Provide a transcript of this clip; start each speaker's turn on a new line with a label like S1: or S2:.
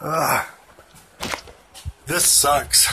S1: Ugh. This sucks.